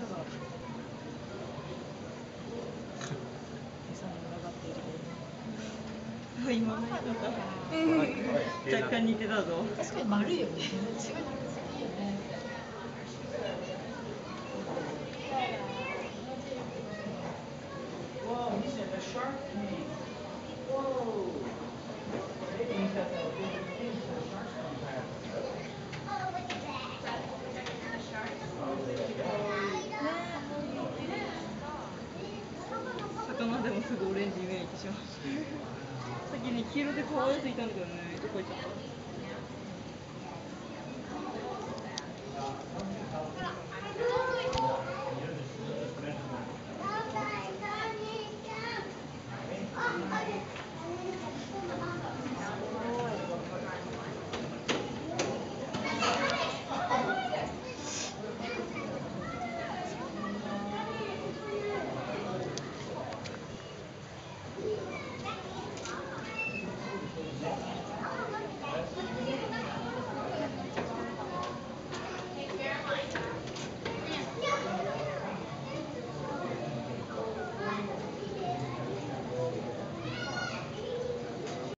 餌が餌に群がっている今の言い方若干似てたぞ。確かに丸いよね。すぐオレンジイメージします。先に黄色で可愛いやついたんだよねどこ行っちゃった